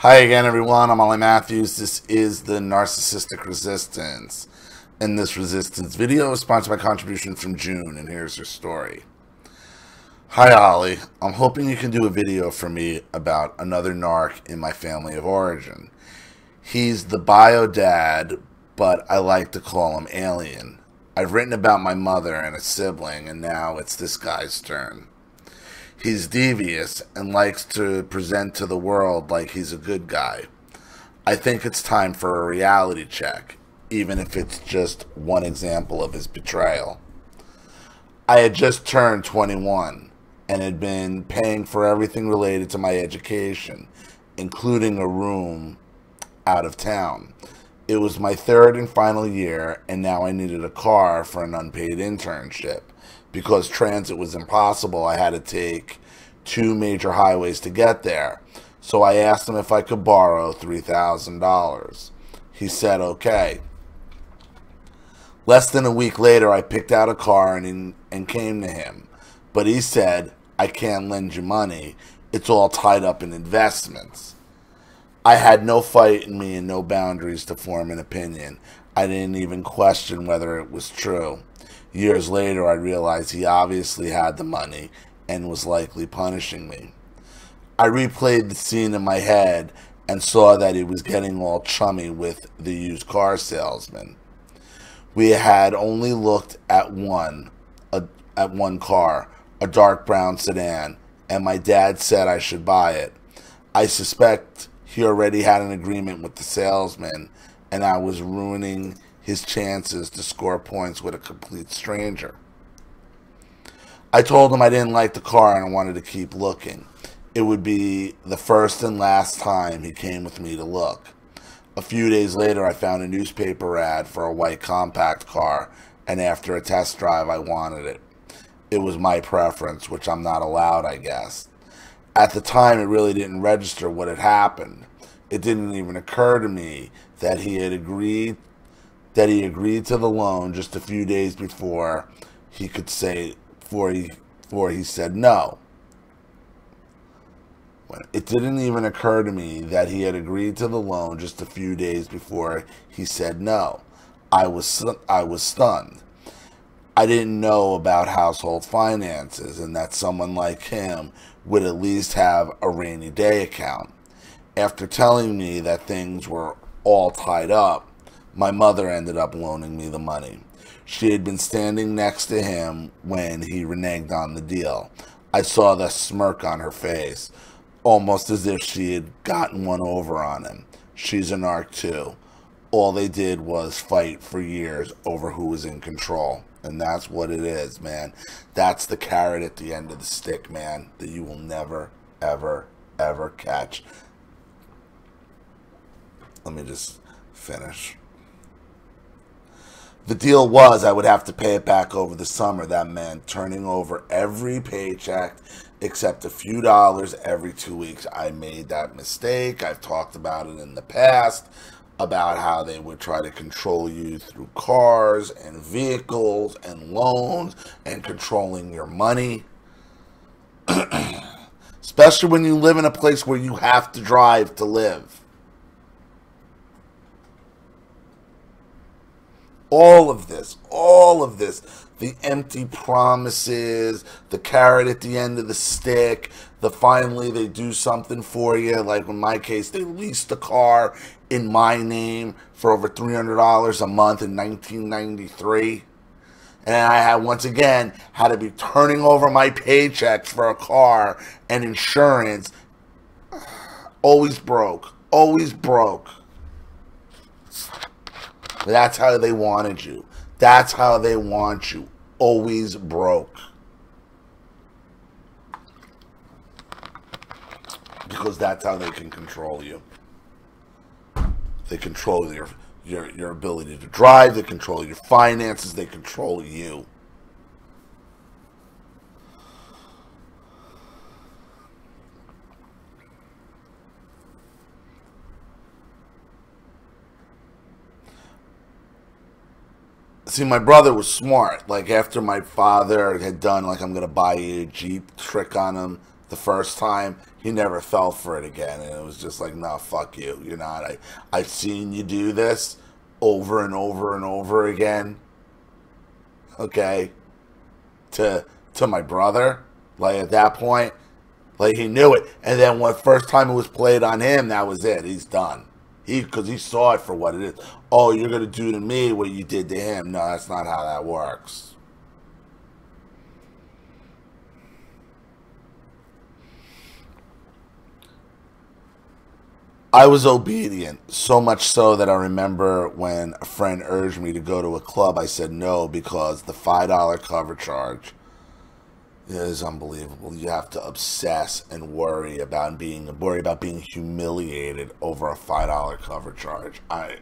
Hi again, everyone. I'm Ollie Mathews. This is the Narcissistic Resistance. And this resistance video is sponsored by contributions from June, and here's her story. Hi, Ollie. I'm hoping you can do a video for me about another narc in my family of origin. He's the bio dad, but I like to call him Alien. I've written about my mother and a sibling, and now it's this guy's turn. He's devious and likes to present to the world like he's a good guy. I think it's time for a reality check, even if it's just one example of his betrayal. I had just turned 21 and had been paying for everything related to my education, including a room out of town. It was my third and final year, and now I needed a car for an unpaid internship because transit was impossible, I had to take two major highways to get there. So I asked him if I could borrow $3,000. He said okay. Less than a week later, I picked out a car and, and came to him. But he said, I can't lend you money. It's all tied up in investments. I had no fight in me and no boundaries to form an opinion. I didn't even question whether it was true. Years later, I realized he obviously had the money and was likely punishing me. I replayed the scene in my head and saw that he was getting all chummy with the used car salesman. We had only looked at one, a, at one car, a dark brown sedan, and my dad said I should buy it. I suspect he already had an agreement with the salesman, and I was ruining his chances to score points with a complete stranger. I told him I didn't like the car and I wanted to keep looking. It would be the first and last time he came with me to look. A few days later, I found a newspaper ad for a white compact car, and after a test drive, I wanted it. It was my preference, which I'm not allowed, I guess. At the time, it really didn't register what had happened. It didn't even occur to me that he had agreed that he agreed to the loan just a few days before he could say before he before he said no. It didn't even occur to me that he had agreed to the loan just a few days before he said no. I was I was stunned. I didn't know about household finances and that someone like him would at least have a rainy day account. After telling me that things were all tied up, my mother ended up loaning me the money. She had been standing next to him when he reneged on the deal. I saw the smirk on her face, almost as if she had gotten one over on him. She's an narc too. All they did was fight for years over who was in control. And that's what it is, man. That's the carrot at the end of the stick, man, that you will never, ever, ever catch. Let me just finish. The deal was I would have to pay it back over the summer. That meant turning over every paycheck except a few dollars every two weeks. I made that mistake. I've talked about it in the past about how they would try to control you through cars and vehicles and loans and controlling your money. Especially when you live in a place where you have to drive to live. All of this, all of this, the empty promises, the carrot at the end of the stick, the finally they do something for you. Like in my case, they leased a car in my name for over $300 a month in 1993. And I had once again had to be turning over my paychecks for a car and insurance. Always broke. Always broke. That's how they wanted you. That's how they want you. Always broke. Because that's how they can control you. They control your your your ability to drive, they control your finances, they control you. See, my brother was smart. Like after my father had done like I'm gonna buy you a Jeep trick on him the first time, he never fell for it again. And it was just like, no, fuck you. You're not. I, I've seen you do this over and over and over again. Okay. To to my brother. Like at that point, like he knew it. And then when first time it was played on him, that was it. He's done. He because he saw it for what it is. Oh, you're gonna do to me what you did to him. No, that's not how that works. I was obedient, so much so that I remember when a friend urged me to go to a club, I said no because the $5 cover charge is unbelievable. You have to obsess and worry about being worry about being humiliated over a $5 cover charge. I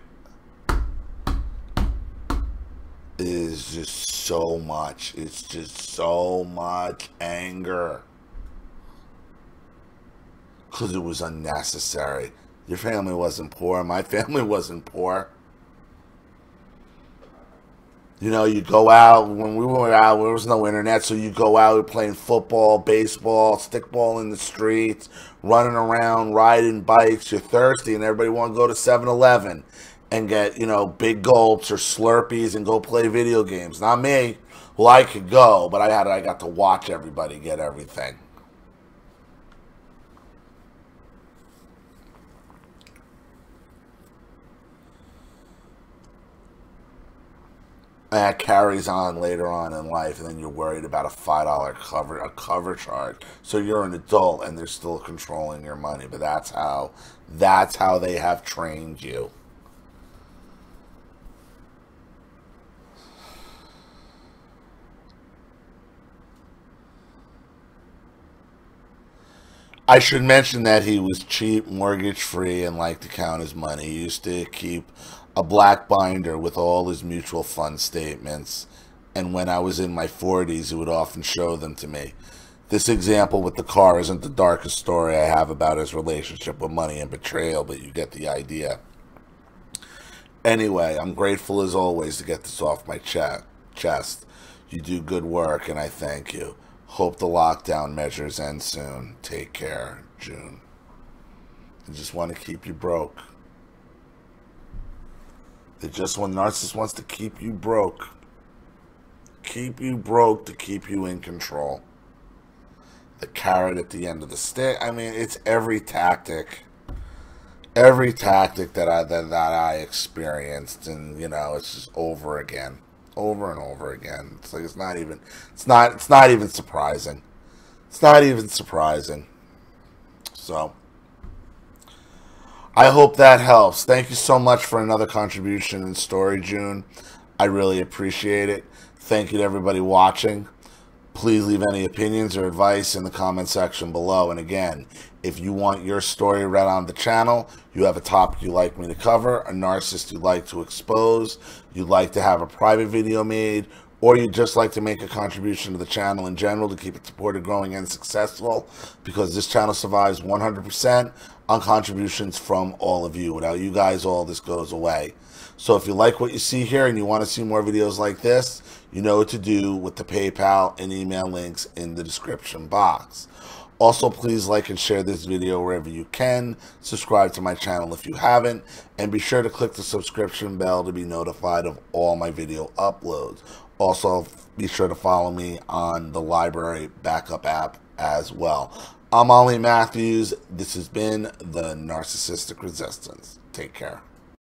is just so much. It's just so much anger. Because it was unnecessary. Your family wasn't poor. My family wasn't poor. You know, you go out when we were out. There was no internet, so you go out playing football, baseball, stickball in the streets, running around, riding bikes. You're thirsty, and everybody want to go to 7-Eleven and get you know big gulps or Slurpees and go play video games. Not me. Well, I could go, but I had I got to watch everybody get everything. That carries on later on in life, and then you're worried about a five dollar cover a cover charge. So you're an adult, and they're still controlling your money. But that's how that's how they have trained you. I should mention that he was cheap, mortgage free, and liked to count his money. He used to keep a black binder with all his mutual fund statements. And when I was in my 40s, he would often show them to me. This example with the car isn't the darkest story I have about his relationship with money and betrayal, but you get the idea. Anyway, I'm grateful as always to get this off my chest. You do good work, and I thank you. Hope the lockdown measures end soon. Take care, June. I just want to keep you broke. They just one narcissist wants to keep you broke. Keep you broke to keep you in control. The carrot at the end of the stick. I mean, it's every tactic. Every tactic that I that, that I experienced and you know, it's just over again. Over and over again. It's like it's not even it's not it's not even surprising. It's not even surprising. So I hope that helps. Thank you so much for another contribution and Story June. I really appreciate it. Thank you to everybody watching. Please leave any opinions or advice in the comment section below. And again, if you want your story read on the channel, you have a topic you'd like me to cover, a narcissist you'd like to expose, you'd like to have a private video made, or you'd just like to make a contribution to the channel in general to keep it supported, growing, and successful, because this channel survives 100% on contributions from all of you. Without you guys, all this goes away. So if you like what you see here and you want to see more videos like this, you know what to do with the PayPal and email links in the description box. Also, please like and share this video wherever you can. Subscribe to my channel if you haven't. And be sure to click the subscription bell to be notified of all my video uploads. Also, be sure to follow me on the LBRY backup app as well. I'm Ollie Mathews. This has been the Narcissistic Resistance. Take care.